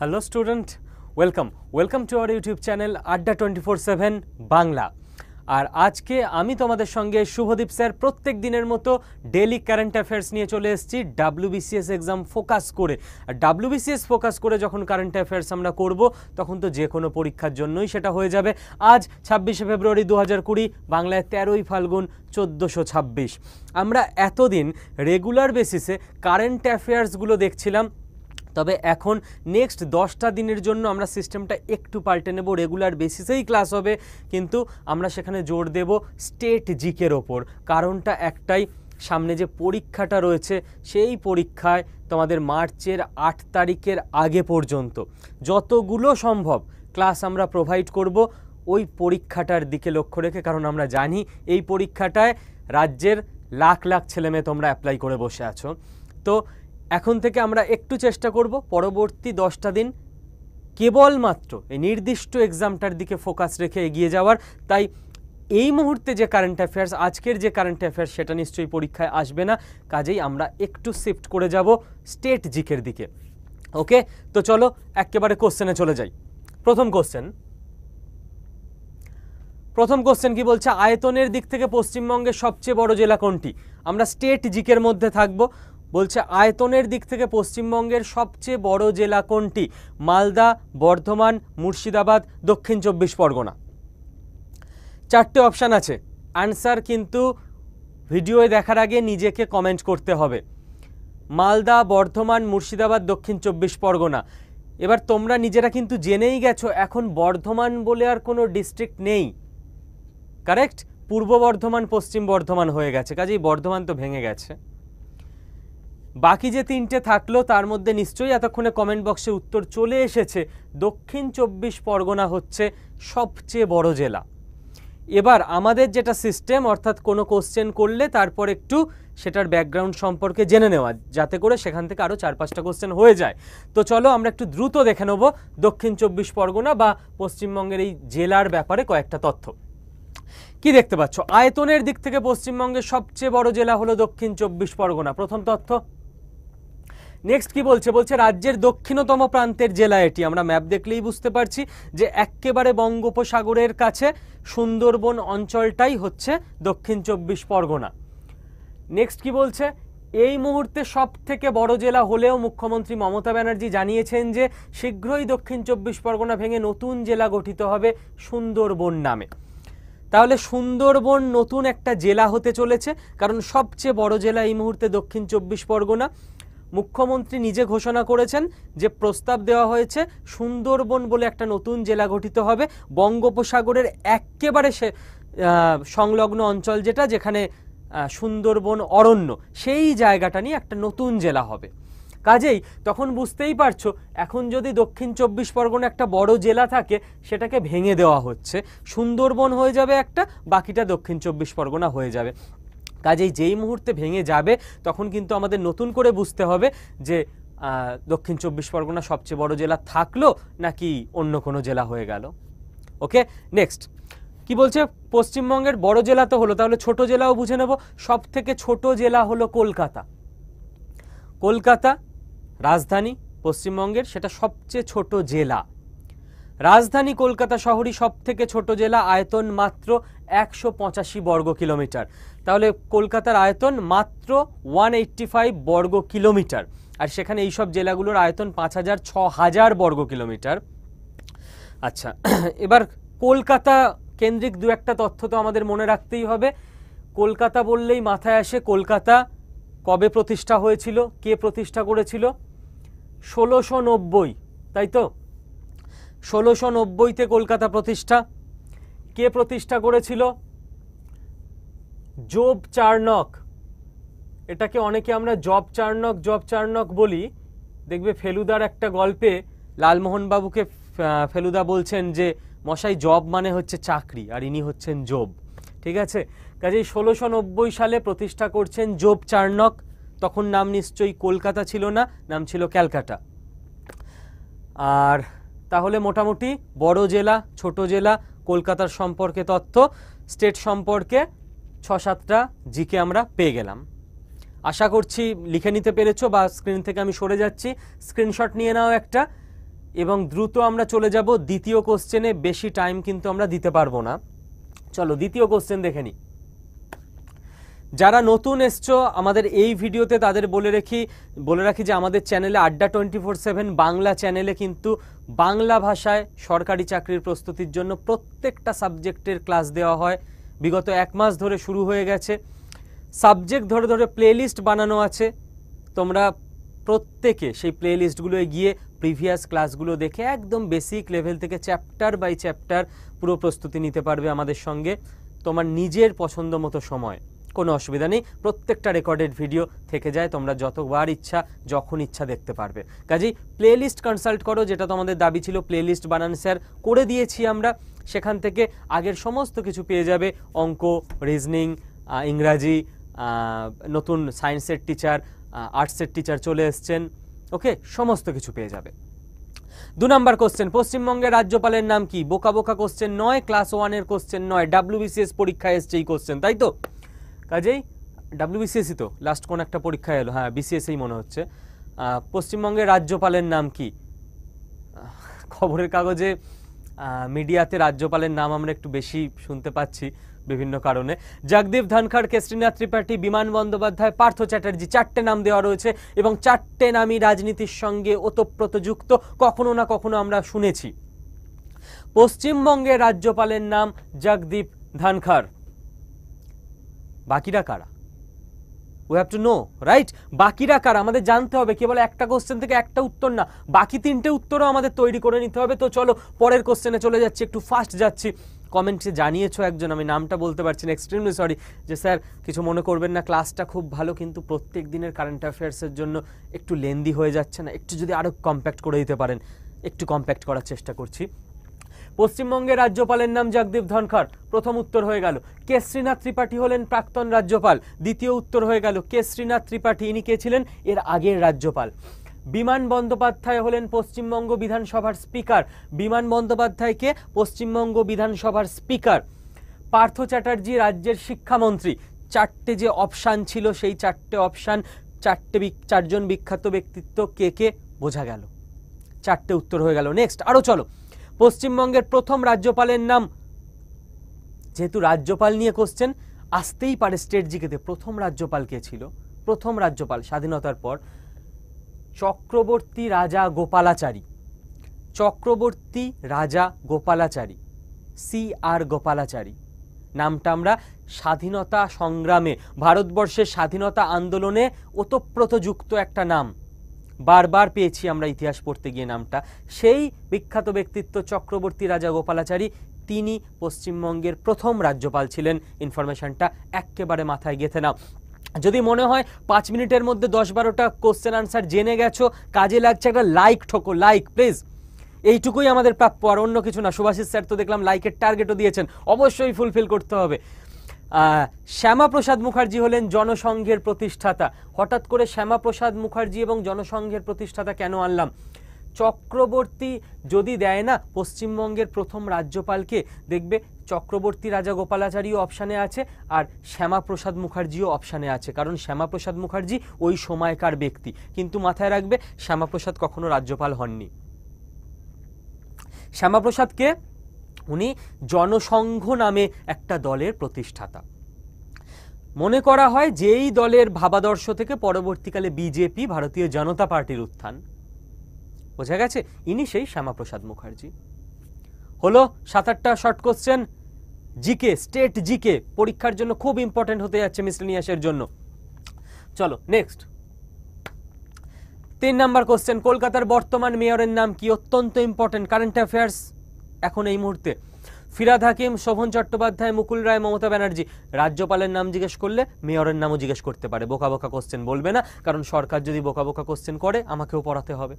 Hello student welcome welcome to our YouTube channel Adda twenty four seven Bangla আর আজকে আমি তোমাদের সঙ্গে Subhadip sir প্রত্যেক দিনের মতো ডেলি কারেন্ট অ্যাফেয়ার্স নিয়ে চলে এসেছি। ডাব্লিউবিসিএস এক্সাম ফোকাস করে। আর ডাব্লিউবিসিএস ফোকাস করে যখন কারেন্ট অ্যাফেয়ার্স আমরা করব, তখন তো যে কোনো পরীক্ষার জন্যই সেটা হয়ে যাবে। আজ ছাব্বিশে ফেব্রুয়ারি দু হাজার কুড়ি, বাংলায় তেরোই ফাল্গুন চোদ্দোশো ছাব্বিশ। আমরা এতদিন রেগুলার বেসিসে কারেন্ট অ্যাফেয়ার্সগুলো দেখছিলাম। তবে এখন নেক্সট দশটা দিনের জন্য আমরা সিস্টেমটা একটু পাল্টে নেব। রেগুলার বেসিসেই ক্লাস হবে, কিন্তু আমরা সেখানে জোর দেব স্টেট জিকের ওপর। কারণটা একটাই, সামনে যে পরীক্ষাটা রয়েছে, সেই পরীক্ষায় তোমাদের মার্চের আট তারিখের আগে পর্যন্ত যতগুলো সম্ভব ক্লাস আমরা প্রোভাইড করব, ওই পরীক্ষাটার দিকে লক্ষ্য রেখে, কারণ আমরা জানি এই পরীক্ষাটায় রাজ্যের লাখ লাখ ছেলেমেয়ে তোমরা অ্যাপ্লাই করে বসে আছো। তো এখন থেকে আমরা একটু চেষ্টা করব পরবর্তী দশটা দিন কেবলমাত্র এই নির্দিষ্ট এক্সামটার দিকে ফোকাস রেখে এগিয়ে যাওয়ার। তাই এই মুহূর্তে যে কারেন্ট অ্যাফেয়ার্স আজকের যে কারেন্ট অ্যাফেয়ার্স সেটা নিশ্চয়ই পরীক্ষায় আসবে না। কাজেই আমরা একটু শিফট করে যাব স্টেট জিকের দিকে। ওকে? তো চলো, একেবারে কোশ্চেনে চলে যাই। প্রথম কোশ্চেন প্রথম কোশ্চেন কি বলছে? আয়তনের দিক থেকে পশ্চিমবঙ্গের সবচেয়ে বড় জেলা কোনটি? আমরা স্টেট জিকের মধ্যে থাকব। বলছে, আয়তনের দিক থেকে পশ্চিমবঙ্গের সবচেয়ে বড় জেলা কোনটি? মালদা, বর্ধমান, মুর্শিদাবাদ, দক্ষিণ চব্বিশ পরগনা। চারটে অপশান আছে। অ্যান্সার কিন্তু ভিডিওয়ে দেখার আগে নিজেকে কমেন্ট করতে হবে। মালদা, বর্ধমান, মুর্শিদাবাদ, দক্ষিণ চব্বিশ পরগনা। এবার তোমরা নিজেরা কিন্তু জেনেই গেছো, এখন বর্ধমান বলে আর কোনো ডিস্ট্রিক্ট নেই। কারেক্ট? পূর্ব বর্ধমান, পশ্চিম বর্ধমান হয়ে গেছে। কাজেই বর্ধমান তো ভেঙে গেছে। বাকি যে তিনটে থাকল, তার মধ্যে নিশ্চয়ই এতক্ষণে কমেন্ট বক্সে উত্তর চলে এসেছে। দক্ষিণ চব্বিশ পরগনা হচ্ছে সবচেয়ে বড় জেলা। এবার আমাদের যেটা সিস্টেম অর্থাৎ কোনো কোশ্চেন করলে তারপর একটু সেটার ব্যাকগ্রাউন্ড সম্পর্কে জেনে নেওয়া, যাতে করে সেখান থেকে আরও চার পাঁচটা কোশ্চেন হয়ে যায়। তো চলো আমরা একটু দ্রুত দেখে নেব দক্ষিণ চব্বিশ পরগনা বা পশ্চিমবঙ্গের এই জেলার ব্যাপারে কয়েকটা তথ্য। কি দেখতে পাচ্ছ? আয়তনের দিক থেকে পশ্চিমবঙ্গের সবচেয়ে বড় জেলা হলো দক্ষিণ চব্বিশ পরগনা। প্রথম তথ্য। নেক্সট কি বলছে? বলছে রাজ্যের দক্ষিণতম প্রান্তের জেলা এটি। আমরা ম্যাপ দেখলেই বুঝতে পারছি যে একেবারে বঙ্গোপসাগরের কাছে সুন্দরবন অঞ্চলটাই হচ্ছে দক্ষিণ চব্বিশ পরগনা। নেক্সট কি বলছে? এই মুহূর্তে সব থেকে বড় জেলা হলেও মুখ্যমন্ত্রী মমতা ব্যানার্জি জানিয়েছেন যে শীঘ্রই দক্ষিণ চব্বিশ পরগনা ভেঙে নতুন জেলা গঠিত হবে সুন্দরবন নামে। তাহলে সুন্দরবন নতুন একটা জেলা হতে চলেছে, কারণ সবচেয়ে বড় জেলা এই মুহূর্তে দক্ষিণ চব্বিশ পরগনা। মুখ্যমন্ত্রী নিজে ঘোষণা করেছেন যে প্রস্তাব দেওয়া হয়েছে সুন্দরবন বলে একটা নতুন জেলা গঠিত হবে। বঙ্গোপসাগরের একেবারে সে সংলগ্ন অঞ্চল যেটা, যেখানে সুন্দরবন অরণ্য, সেই জায়গাটা নিয়ে একটা নতুন জেলা হবে। কাজেই তখন বুঝতেই পারছ, এখন যদি দক্ষিণ চব্বিশ পরগনা একটা বড় জেলা থাকে, সেটাকে ভেঙে দেওয়া হচ্ছে। সুন্দরবন হয়ে যাবে একটা, বাকিটা দক্ষিণ চব্বিশ পরগনা হয়ে যাবে। কাজেই যেই মুহূর্তে ভেঙে যাবে, তখন কিন্তু আমাদের নতুন করে বুঝতে হবে যে দক্ষিণ চব্বিশ পরগনা সবচেয়ে বড় জেলা থাকল নাকি অন্য কোনো জেলা হয়ে গেল? ওকে নেক্সট কি বলছে? পশ্চিমবঙ্গের বড় জেলা তো হলো, তাহলে ছোট জেলাও বুঝে নেব। সব থেকে ছোট জেলা হলো কলকাতা। কলকাতা, রাজধানী, পশ্চিমবঙ্গের সেটা সবচেয়ে ছোট জেলা। রাজধানী কলকাতা শহরই সব থেকে ছোট জেলা, আয়তন মাত্র একশো পঁচাশি বর্গ কিলোমিটার। তাহলে কলকাতার আয়তন মাত্র ওয়ান ফাইভ বর্গ কিলোমিটার। আর সেখানে এইসব জেলাগুলোর আয়তন পাঁচ হাজার ছ হাজার বর্গ কিলোমিটার। আচ্ছা এবার কলকাতা কেন্দ্রিক দু একটা তথ্য তো আমাদের মনে রাখতেই হবে। কলকাতা বললেই মাথায় আসে কলকাতা কবে প্রতিষ্ঠা হয়েছিল, কে প্রতিষ্ঠা করেছিল? ষোলোশো নব্বই, তাই তো? ষোলোশো নব্বইতে কলকাতা প্রতিষ্ঠা। কে প্রতিষ্ঠা করেছিল? Job Charnock. এটাকে অনেকে আমরা জব চার্নক জব চার্নক বলি। দেখবে ফেলুদার একটা গল্পে লালমোহনবাবুকে ফেলুদা বলছেন যে, মশাই, জব মানে হচ্ছে চাকরি, আর ইনি হচ্ছেন জব। ঠিক আছে? কাজেই ষোলোশো নব্বই সালে প্রতিষ্ঠা করছেন জব চার্নক। তখন নাম নিশ্চয়ই কলকাতা ছিল না, নাম ছিল ক্যালকাটা। আর তাহলে মোটামুটি বড় জেলা, ছোট জেলা, কলকাতার সম্পর্কে তথ্য, স্টেট সম্পর্কে ছ সাতটা জিকে আমরা পেয়ে গেলাম। আশা করছি লিখে নিতে পেরেছ বা স্ক্রিন থেকে আমি সরে যাচ্ছি। স্ক্রিনশট নিয়ে নাও একটা এবং দ্রুত আমরা চলে যাব দ্বিতীয় কোশ্চেনে বেশি টাইম কিন্তু আমরা দিতে পারব না। চলো দ্বিতীয় কোশ্চেন দেখে নিই যারা নতুন এসছো, আমাদের এই ভিডিওতে তাদের বলে রাখি বলে রাখি যে আমাদের চ্যানেলে আড্ডা টোয়েন্টি ফোর সেভেন বাংলা চ্যানেলে কিন্তু বাংলা ভাষায় সরকারি চাকরির প্রস্তুতির জন্য প্রত্যেকটা সাবজেক্টের ক্লাস দেওয়া হয়। বিগত এক মাস ধরে শুরু হয়ে গেছে। সাবজেক্ট ধরে ধরে প্লেলিস্ট বানানো আছে। তোমরা প্রত্যেকে সেই প্লেলিস্টগুলোয় গিয়ে প্রিভিয়াস ক্লাসগুলো দেখে একদম বেসিক লেভেল থেকে চ্যাপ্টার বাই চ্যাপ্টার পুরো প্রস্তুতি নিতে পারবে আমাদের সঙ্গে। তোমার নিজের পছন্দ মতো সময়। কোনো অসুবিধা নেই। প্রত্যেকটা রেকর্ডেড ভিডিও থেকে যায়, তোমরা যতবার ইচ্ছা, যখন ইচ্ছা দেখতে পারবে। কাজেই প্লেলিস্ট কনসাল্ট করো, যেটা তোমাদের দাবি ছিল প্লেলিস্ট বানান স্যার করে দিয়েছি আমরা। সেখান থেকে আগের সমস্ত কিছু পেয়ে যাবে। অঙ্ক রিজনিং ইংরাজি নতুন সায়েন্সের টিচার আর্টসের টিচার চলে এসছেন। ওকে সমস্ত কিছু পেয়ে যাবে। দু নম্বর কোশ্চেন পশ্চিমবঙ্গের রাজ্যপালের নাম কি? বোকা বোকা কোশ্চেন নয় ক্লাস ওয়ানের কোশ্চেন নয় ডাব্লিউবিসিএস পরীক্ষায় এসছে এই কোশ্চেন তাই তো? কাজেই ডাব্লিউবিসিএসই তো লাস্ট কোন একটা পরীক্ষা এলো হ্যাঁ বিসিএসই মনে হচ্ছে। পশ্চিমবঙ্গের রাজ্যপালের নাম কি? খবরের কাগজে মিডিয়াতে রাজ্যপালের নাম আমরা একটু বেশি শুনতে পাচ্ছি বিভিন্ন কারণে। জগদীপ ধনখড় কেশরীনাথ ত্রিপাঠী, বিমান বন্দ্যোপাধ্যায়, পার্থ চ্যাটার্জি, চারটে নাম দেওয়া রয়েছে এবং চারটে নামই রাজনীতির সঙ্গে ওতপ্রোত যুক্ত, কখনো না কখনো আমরা শুনেছি। পশ্চিমবঙ্গের রাজ্যপালের নাম জগদীপ ধনখড়। বাকিরা কারা? We have to know right বাকিরা কারা? আমাদের জানতে হবে, কেবল একটা কোশ্চেন থেকে একটা উত্তর না, বাকি তিনটে উত্তরও আমাদের তৈরি করে নিতে হবে। তো চলো, পরের কোশ্চেনে চলে যাচ্ছি, একটু ফাস্ট যাচ্ছি। কমেন্টে জানিয়েছো একজন, আমি নামটা বলতে পারছি না এক্সট্রিমলি সরি যে স্যার, কিছু মনে করবেন না ক্লাসটা খুব ভালো, কিন্তু প্রত্যেক দিনের কারেন্ট অ্যাফেয়ার্সের জন্য একটু লেন্দি হয়ে যাচ্ছে না। একটু যদি আরও কম্প্যাক্ট করে দিতে পারেন, একটু কম্প্যাক্ট করার চেষ্টা করছি। পশ্চিমবঙ্গের রাজ্যপালের নাম জগদীপ ধনখড়। প্রথম উত্তর হয়ে গেল। কেশরীনাথ ত্রিপাঠী হলেন প্রাক্তন রাজ্যপাল। দ্বিতীয় উত্তর হয়ে গেল কেশরীনাথ ত্রিপাঠী। ইনি কে ছিলেন? এর আগের রাজ্যপাল। বিমান বন্দ্যোপাধ্যায় হলেন পশ্চিমবঙ্গ বিধানসভার স্পিকার। বিমান বন্দ্যোপাধ্যায়কে পশ্চিমবঙ্গ বিধানসভার স্পিকার। পার্থ চ্যাটার্জি রাজ্যের শিক্ষামন্ত্রী। চারটে যে অপশান ছিল, সেই চারটে অপশান চারটে চারজন বিখ্যাত ব্যক্তিত্ব কে কে? বোঝা গেল। চারটে উত্তর হয়ে গেল। নেক্সট আরও চলো। পশ্চিমবঙ্গের প্রথম রাজ্যপালের নাম। যেহেতু রাজ্যপাল নিয়ে কোশ্চেন আসতেই পারে স্টেট জিকেতে প্রথম রাজ্যপাল কে ছিল? প্রথম রাজ্যপাল স্বাধীনতার পর চক্রবর্তী রাজা গোপালাচারী। চক্রবর্তী রাজা গোপালাচারী সি আর গোপালাচারী। নামটা আমরা স্বাধীনতা সংগ্রামে, ভারতবর্ষের স্বাধীনতা আন্দোলনে ওতপ্রোত যুক্ত একটা নাম। বারবার পেয়েছি আমরা ইতিহাস পড়তে গিয়ে নামটা। সেই বিখ্যাত ব্যক্তিত্ব চক্রবর্তী রাজা গোপালাচারী, তিনি পশ্চিমবঙ্গের প্রথম রাজ্যপাল ছিলেন। ইনফরমেশনটা এক্কেবারে মাথায় গেঁথে নাও। যদি মনে হয় পাঁচ মিনিটের মধ্যে দশ বারোটা কোশ্চেন আনসার জেনে গেছো, কাজে লাগছে একটা লাইক ঠোকো লাইক প্লিজ এইটুকুই আমাদের প্রাপ্য, আর অন্য কিছু না। সুভাষিস স্যার তো দেখলাম লাইকের টার্গেটও দিয়েছেন। অবশ্যই ফুলফিল করতে হবে। শ্যামাপ্রসাদ মুখার্জি হলেন জনসংঘের প্রতিষ্ঠাতা। হঠাৎ করে শ্যামাপ্রসাদ মুখার্জি এবং জনসংঘের প্রতিষ্ঠাতা কেন আনলাম? চক্রবর্তী যদি দেয় না, পশ্চিমবঙ্গের প্রথম রাজ্যপালকে দেখবে চক্রবর্তী রাজা গোপালাচারীও অপশানে আছে আর শ্যামাপ্রসাদ মুখার্জিও অপশানে আছে। কারণ শ্যামাপ্রসাদ মুখার্জি ওই সময়কার ব্যক্তি। কিন্তু মাথায় রাখবে, শ্যামাপ্রসাদ কখনো রাজ্যপাল হননি। শ্যামাপ্রসাদকে উনি জনসংঘ নামে একটা দলের প্রতিষ্ঠাতা। মনে করা হয় যে এই দলের ভাবাদর্শ থেকে পরবর্তীকালে বিজেপি, ভারতীয় জনতা পার্টির উত্থান। বোঝা গেছে, ইনি সেই শ্যামাপ্রসাদ মুখার্জি। হলো সাত আটটা short question GK state GK পরীক্ষার জন্য খুব ইম্পর্টেন্ট হতে যাচ্ছে মিসলেনিয়াসের জন্য। চলো নেক্সট তিন নাম্বার কোশ্চেন কলকাতার বর্তমান মেয়রের নাম কি? অত্যন্ত ইম্পর্টেন্ট কারেন্ট অ্যাফেয়ার্স এখন এই মুহূর্তে। ফিরাদ হাকিম, শোভন চট্টোপাধ্যায়, মুকুল রায়, মমতা ব্যানার্জি, রাজ্যপালের নাম জিজ্ঞেস করলে মেয়রের নামও জিজ্ঞেস করতে পারে। বোকা বোকা কোশ্চেন বলবে না, কারণ সরকার যদি বোকা বোকা কোশ্চেন করে, আমাকেও পড়াতে হবে।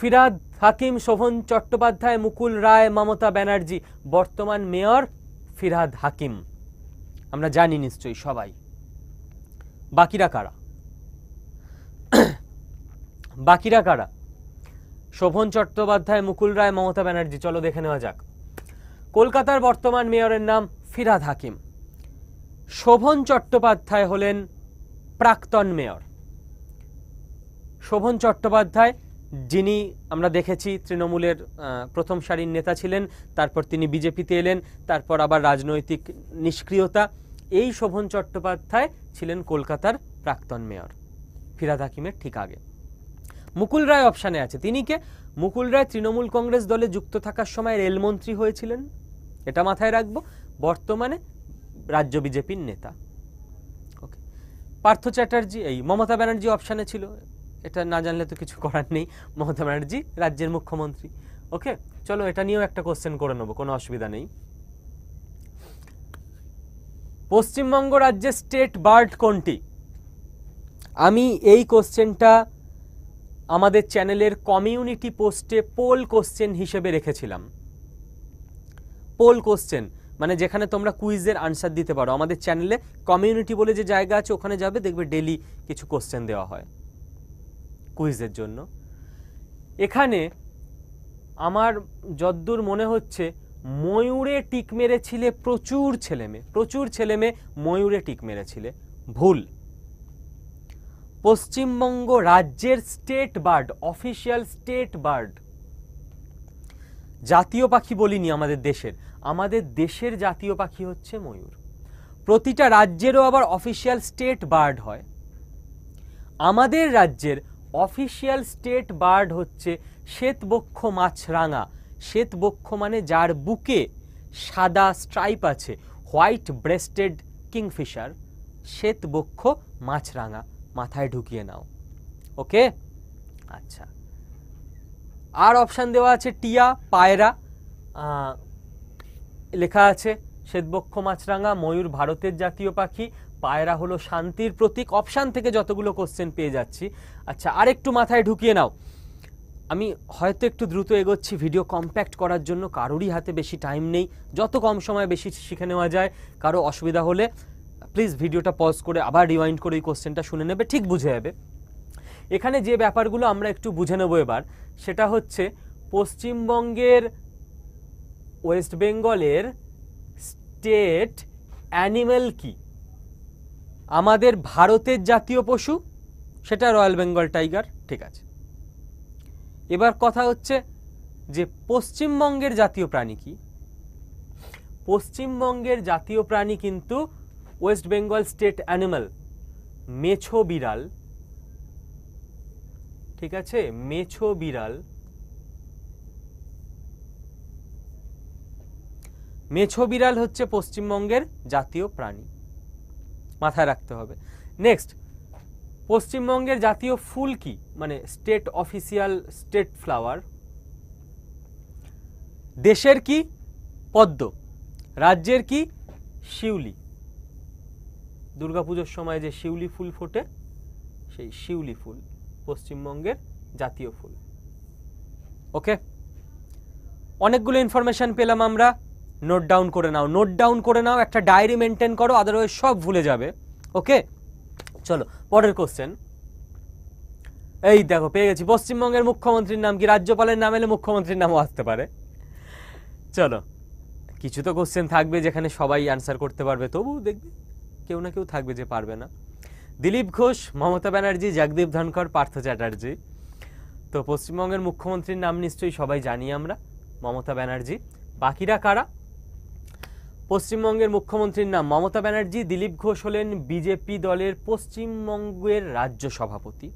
ফিরাদ হাকিম, শোভন চট্টোপাধ্যায়, মুকুল রায়, মমতা ব্যানার্জি, বর্তমান মেয়র ফিরাদ হাকিম। আমরা জানি নিশ্চয়ই সবাই। বাকিরা কারা? বাকিরা কারা? শোভন চট্টোপাধ্যায়, মুকুল রায়, মমতা ব্যানার্জি। চলো দেখে নেওয়া যাক। কলকাতার বর্তমান মেয়রের নাম ফিরাদ হাকিম। শোভন চট্টোপাধ্যায় হলেন প্রাক্তন মেয়র। শোভন চট্টোপাধ্যায়, যিনি আমরা দেখেছি তৃণমূলের প্রথম সারির নেতা ছিলেন, তারপর তিনি বিজেপিতে এলেন, তারপর আবার রাজনৈতিক নিষ্ক্রিয়তা। এই শোভন চট্টোপাধ্যায় ছিলেন কলকাতার প্রাক্তন মেয়র, ফিরাদ হাকিমের ঠিক আগে। মুকুল রায় অপশানে আছে। তিনি কে? মুকুল রায় তৃণমূল কংগ্রেস দলে যুক্ত থাকার সময় রেলমন্ত্রী হয়েছিলেন। এটা মাথায় রাখব। বর্তমানে রাজ্য বিজেপির নেতা। ওকে। পার্থ চ্যাটার্জি, এই মমতা ব্যানার্জি অপশানে ছিল। এটা না জানলে তো কিছু করার নেই। মমতা ব্যানার্জি, রাজ্যের মুখ্যমন্ত্রী। ওকে, চলো এটা নিয়েও একটা কোশ্চেন করে নেব, কোনো অসুবিধা নেই। পশ্চিমবঙ্গ রাজ্যের স্টেট বার্ড কোনটি? আমি এই কোশ্চেনটা আমাদের চ্যানেলের কমিউনিটি পোস্টে পোল কোশ্চেন হিসেবে রেখেছিলাম। পোল কোশ্চেন মানে যেখানে তোমরা কুইজের আনসার দিতে পারো। আমাদের চ্যানেলে কমিউনিটি বলে যে জায়গা আছে, ওখানে যাবে, দেখবে ডেলি কিছু কোশ্চেন দেওয়া হয় কুইজের জন্য। এখানে আমার যদ্দূর মনে হচ্ছে, ময়ূরে টিক মেরেছিলে প্রচুর ছেলেমেয়ে প্রচুর ছেলেমেয়ে ময়ূরে টিক মেরেছিলে। ভুল। পশ্চিমবঙ্গ রাজ্যের state bird official state bird. জাতীয় পাখি বলিনি আমাদের দেশের। আমাদের দেশের জাতীয় পাখি হচ্ছে ময়ূর। প্রতিটা রাজ্যেরও আবার অফিসিয়াল স্টেট বার্ড হয়। আমাদের রাজ্যের অফিসিয়াল স্টেট বার্ড হচ্ছে শ্বেতবক্ষ মাছরাঙা। শ্বেতবক্ষ মানে যার বুকে সাদা স্ট্রাইপ আছে, হোয়াইট ব্রেস্টেড কিংফিশার। শ্বেতবক্ষ মাছরাঙা। মাথায় ঢুকিয়ে নাও। ওকে? আচ্ছা। আর অপশান দেওয়া আছে টিয়া, পায়রা লেখা আছে শ্বেতবক্ষ মাছরাঙা, ময়ূর ভারতের জাতীয় পাখি, পায়রা হলো শান্তির প্রতীক। অপশান থেকে যতগুলো কোশ্চেন পেয়ে যাচ্ছি। আচ্ছা আরেকটু মাথায় ঢুকিয়ে নাও। আমি হয়তো একটু দ্রুত এগোচ্ছি ভিডিও কম্প্যাক্ট করার জন্য। কারোরই হাতে বেশি টাইম নেই। যত কম সময়ে বেশি শিখে নেওয়া যায়, কারও অসুবিধা হলে প্লিজ ভিডিওটা পজ করে আবার রিওয়াইন্ড করে এই কোশ্চেনটা শুনে নেবে, ঠিক বুঝে যাবে। এখানে যে ব্যাপারগুলো আমরা একটু বুঝে নেব এবার, সেটা হচ্ছে পশ্চিমবঙ্গের ওয়েস্ট বেঙ্গলের স্টেট অ্যানিম্যাল কি? আমাদের ভারতের জাতীয় পশু, সেটা রয়্যাল বেঙ্গল টাইগার ঠিক আছে। এবার কথা হচ্ছে যে পশ্চিমবঙ্গের জাতীয় প্রাণী কি? পশ্চিমবঙ্গের জাতীয় প্রাণী কিন্তু ওয়েস্ট বেঙ্গল স্টেট অ্যানিমাল মেছো বিড়াল ঠিক আছে? মেছো বিড়াল মেছো বিড়াল হচ্ছে পশ্চিমবঙ্গের জাতীয় প্রাণী। মাথায় রাখতে হবে। নেক্সট পশ্চিমবঙ্গের জাতীয় ফুল কি? মানে স্টেট অফিসিয়াল স্টেট ফ্লাওয়ার দেশের কি? পদ্ম। রাজ্যের কি? শিউলি। দুর্গাপুজোর সময় যে শিউলি ফুল ফোটে, সেই শিউলি ফুল, পশ্চিমবঙ্গের জাতীয় ফুল। ওকে? অনেকগুলো ইনফরমেশন পেলাম আমরা। নোট ডাউন করে নাও। নোট ডাউন করে নাও, একটা ডায়েরি মেনটেন করো আদারওয়াইজ সব ভুলে যাবে। ওকে? চলো, পরের কোশ্চেন এই দেখো, পেয়ে গেছি। পশ্চিমবঙ্গের মুখ্যমন্ত্রীর নাম কি? রাজ্যপালের নাম এলে মুখ্যমন্ত্রীর নামও আসতে পারে। চলো, কিছু তো কোশ্চেন থাকবে যেখানে সবাই অ্যান্সার করতে পারবে। তবু দেখবে। কেউ না কেউ থাকবে যে পারবে না। দিলীপ ঘোষ, মমতা ব্যানার্জি, জগদীপ ধনখড়, পার্থ চ্যাটার্জি। তো পশ্চিমবঙ্গের মুখ্যমন্ত্রীর নাম নিশ্চয়ই সবাই জানি আমরা, মমতা ব্যানার্জি। বাকিরা কারা? পশ্চিমবঙ্গের মুখ্যমন্ত্রীর নাম মমতা ব্যানার্জি, দিলীপ ঘোষ হলেন বিজেপি দলের পশ্চিমবঙ্গের রাজ্য সভাপতি।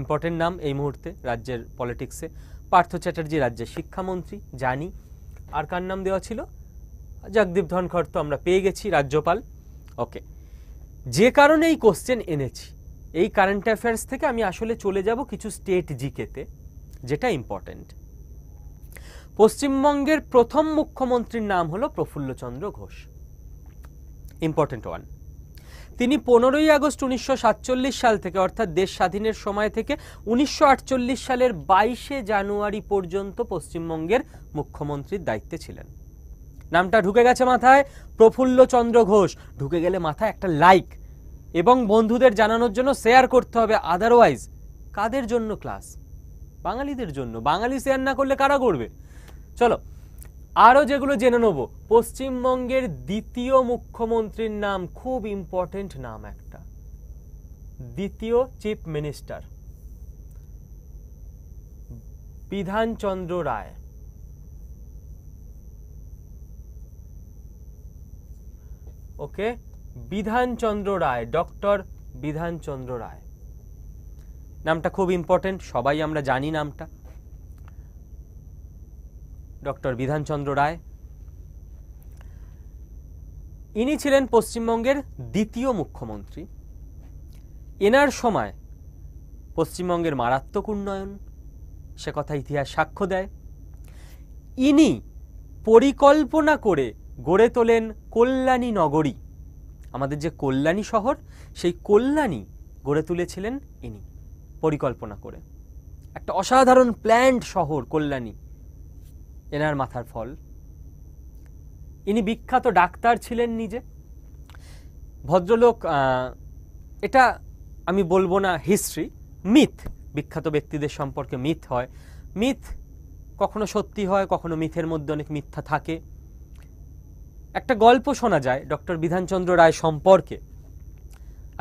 ইম্পর্টেন্ট নাম এই মুহূর্তে রাজ্যের পলিটিক্সে। পার্থ চ্যাটার্জি রাজ্যের শিক্ষামন্ত্রী, জানি। আর কার নাম দেওয়া ছিল? জগদীপ ধনখড় তো আমরা পেয়ে গেছি, রাজ্যপাল। ওকে যে কারণে এই কোশ্চেন এনেছি, এই কারেন্ট অ্যাফেয়ার্স থেকে আমি আসলে চলে যাব কিছু স্টেট জিকেতে, যেটা ইম্পর্টেন্ট পশ্চিমবঙ্গের প্রথম মুখ্যমন্ত্রীর নাম হলো প্রফুল্লচন্দ্র ঘোষ। ইম্পর্টেন্ট ওয়ান তিনি পনেরোই আগস্ট উনিশশো সাতচল্লিশ সাল থেকে, অর্থাৎ দেশ স্বাধীনের সময় থেকে, উনিশশো আটচল্লিশ সালের বাইশে জানুয়ারি পর্যন্ত পশ্চিমবঙ্গের মুখ্যমন্ত্রীর দায়িত্বে ছিলেন। নামটা ঢুকে গেছে মাথায় প্রফুল্ল চন্দ্র ঘোষ। ঢুকে গেলে মাথায় একটা লাইক এবং বন্ধুদের জানানোর জন্য শেয়ার করতে হবে আদারওয়াইজ কাদের জন্য ক্লাস বাঙালিদের জন্য। বাঙালি শেয়ার না করলে কারা করবে? চলো আরও যেগুলো জেনে নেব। পশ্চিমবঙ্গের দ্বিতীয় মুখ্যমন্ত্রীর নাম, খুব ইম্পর্টেন্ট নাম একটা। দ্বিতীয় chief minister Bidhan Chandra Roy. Okay? Bidhan Chandra Roy, doctor Bidhan Chandra Roy. নামটা খুব ইম্পর্টেন্ট সবাই আমরা জানি নামটা। ডক্টর বিধানচন্দ্র রায়। ইনি ছিলেন পশ্চিমবঙ্গের দ্বিতীয় মুখ্যমন্ত্রী। এনার সময় পশ্চিমবঙ্গের মারাত্মক উন্নয়ন, সে কথা ইতিহাস সাক্ষ্য দেয়। ইনি পরিকল্পনা করে গড়ে তোলেন কল্যাণী নগরী। আমাদের যে কল্যাণী শহর, সেই কল্যাণী গড়ে তুলেছিলেন ইনি, পরিকল্পনা করে। একটা অসাধারণ প্ল্যান্ড শহর কল্যাণী, এনার মাথার ফল। ইনি বিখ্যাত ডাক্তার ছিলেন নিজে। ভদ্রলোক এটা আমি বলব না হিস্ট্রি, মিথ। বিখ্যাত ব্যক্তিদের সম্পর্কে মিথ হয়। মিথ কখনো সত্যি হয়, কখনো মিথের মধ্যে অনেক মিথ্যা থাকে। একটা গল্প শোনা যায় ডক্টর বিধানচন্দ্র রায় সম্পর্কে।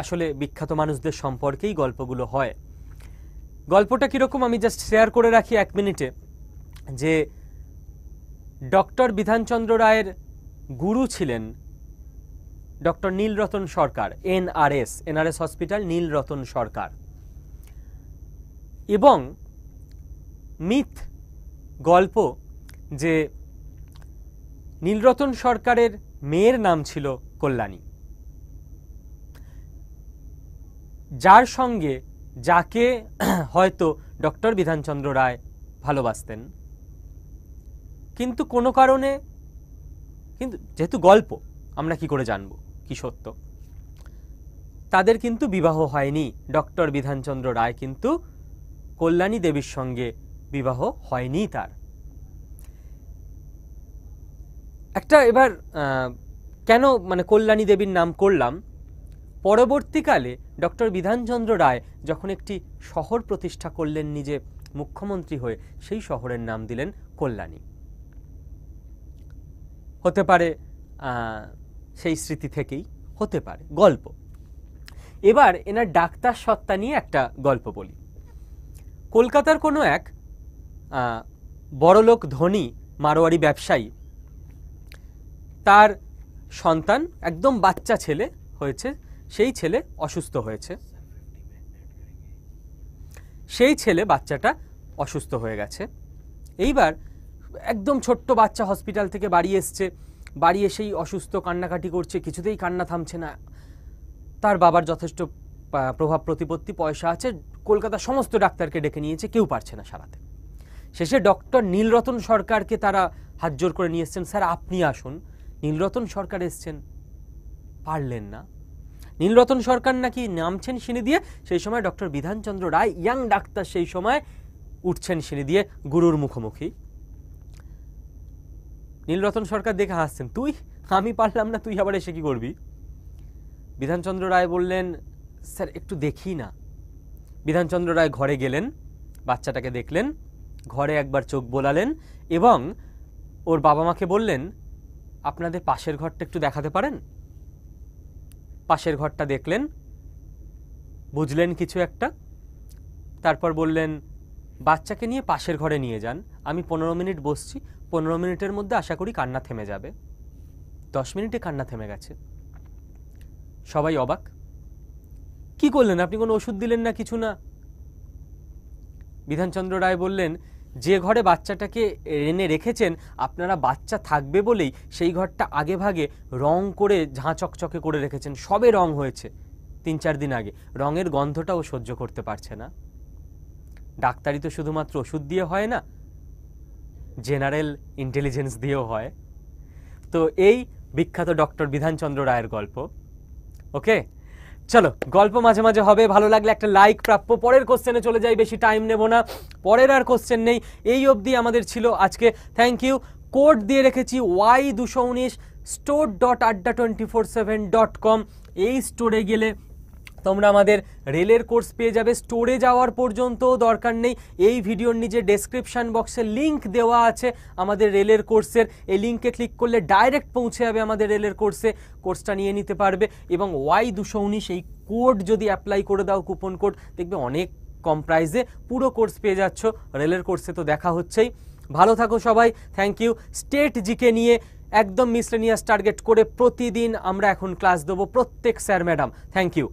আসলে বিখ্যাত মানুষদের সম্পর্কেই গল্পগুলো হয়। গল্পটা কীরকম আমি জাস্ট শেয়ার করে রাখি এক মিনিটে, যে ডক্টর বিধানচন্দ্র রায়ের গুরু ছিলেন doctor Nilratan Sarkar NRS NRS hospital, Nilratan Sarkar. এবং মিথ গল্প যে নীলরতন সরকারের মেয়ের নাম ছিল কল্যাণী। যার সঙ্গে যাকে হয়তো ডক্টর বিধানচন্দ্র রায় ভালোবাসতেন। কিন্তু কোনো কারণে কিন্তু যেহেতু গল্প, আমরা কি করে জানব? কি সত্য? তাদের কিন্তু বিবাহ হয়নি। ডক্টর বিধানচন্দ্র রায় কিন্তু কল্যাণী দেবীর সঙ্গে বিবাহ হয়নি তার। একটা এবার কেন মানে কল্যাণী দেবীর নাম করলাম? পরবর্তীকালে ডক্টর বিধানচন্দ্র রায় যখন একটি শহর প্রতিষ্ঠা করলেন নিজে মুখ্যমন্ত্রী হয়ে, সেই শহরের নাম দিলেন কল্যাণী। হতে পারে সেই স্মৃতি থেকেই, হতে পারে, গল্প। এবার এনার ডাক্তার সত্তা নিয়ে একটা গল্প বলি। কলকাতার কোনো এক বড়লোক ধনী, মারোয়ারি ব্যবসায়ী তার সন্তান, একদম বাচ্চা ছেলে হয়েছে, সেই ছেলে অসুস্থ হয়েছে। সেই ছেলে বাচ্চাটা অসুস্থ হয়ে গেছে। এইবার একদম ছোট্ট বাচ্চা হসপিটাল থেকে বাড়ি এসছে। বাড়ি এসেই অসুস্থ, কান্নাকাটি করছে, কিছুতেই কান্না থামছে না। তার বাবার যথেষ্ট প্রভাব, প্রতিপত্তি, পয়সা আছে। কলকাতার সমস্ত ডাক্তারকে ডেকে নিয়েছে, কেউ পারছে না সারাতে। শেষে ডক্টর নীলরতন সরকারকে তারা হাত জোর করে নিয়ে এসছেন, স্যার, আপনি আসুন। নীলরতন সরকার এসছেন। পারলেন না। নীলরতন সরকার নাকি নামছেন সিঁড়ি দিয়ে, সেই সময় ডক্টর বিধানচন্দ্র রায়, ইয়াং ডাক্তার সেই সময় উঠছেন সিঁড়ি দিয়ে গুরুর মুখোমুখি। নীলরতন সরকার দেখে হাসছেন, তুই? আমি পারলাম না, তুই আবার এসে কি করবি? বিধানচন্দ্র রায় বললেন, স্যার, একটু দেখি না। বিধানচন্দ্র রায় ঘরে গেলেন, বাচ্চাটাকে দেখলেন, ঘরে একবার চোখ বোলালেন এবং ওর বাবা মাকে বললেন আপনাদের পাশের ঘরটা একটু দেখাতে পারেন? পাশের ঘরটা দেখলেন, বুঝলেন কিছু একটা? তারপর বললেন, বাচ্চাকে নিয়ে পাশের ঘরে নিয়ে যান, আমি পনেরো মিনিট বসছি, পনেরো মিনিটের মধ্যে আশা করি কান্না থেমে যাবে। দশ মিনিটে কান্না থেমে গেছে। সবাই অবাক। কি করলেন? আপনি কোনো ওষুধ দিলেন না কিছু না? বিধানচন্দ্র রায় বললেন যে ঘরে বাচ্চাটাকে এনে রেখেছেন, আপনারা বাচ্চা থাকবে বলেই সেই ঘরটা আগে ভাগে রং করে ঝাঁ চকচকে করে রেখেছেন। সবে রং হয়েছে তিন চার দিন আগে। রঙের গন্ধটাও সহ্য করতে পারছে না। ডাক্তারি তো শুধুমাত্র ওষুধ দিয়ে হয় না, জেনারেল ইন্টেলিজেন্স দিয়েও হয়। তো এই বিখ্যাত ডক্টর বিধানচন্দ্র রায়ের গল্প। ওকে? চলো, গল্প মাঝে মাঝে হবে, ভালো লাগলে একটা লাইক প্রাপ্য। পরের কোশ্চেনে চলে যাই, বেশি টাইম নেব না। পরের আর কোশ্চেন নেই। এই অবধি আমাদের ছিল আজকে। থ্যাংক ইউ কোড দিয়ে রেখেছি ওয়াই দুশো উনিশ store dot Adda twenty four seven dot com এই স্টোরে গেলে তোমরা আমাদের রেলের কোর্স পেয়ে যাবে। স্টোরে যাওয়ার পর্যন্ত দরকার নেই। এই ভিডিওর নিচে ডেসক্রিপশন বক্সে লিংক দেওয়া আছে আমাদের রেলের কোর্সের। এই লিঙ্কে ক্লিক করলে ডাইরেক্ট পৌঁছে যাবে আমাদের রেলের কোর্সে। কোর্সটা নিয়ে নিতে পারবে এবং ওয়াই দুশো উনিশ, এই কোড যদি অ্যাপ্লাই করে দাও কুপন কোড দেখবে অনেক কম প্রাইসে পুরো কোর্স পেয়ে যাচ্ছ। রেলের কোর্সে তো দেখা হচ্ছেই। ভালো থাকো সবাই থ্যাংক ইউ স্টেট জিকে নিয়ে একদম মিসলেনিয়াস টার্গেট করে প্রতিদিন আমরা এখন ক্লাস দেবো প্রত্যেক স্যার ম্যাডাম থ্যাংক ইউ